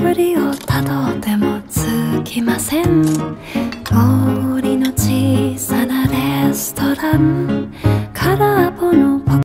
ぐりをたどってもつきません。森の小さなレストラン。